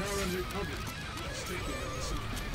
Terran Republic has taken the center.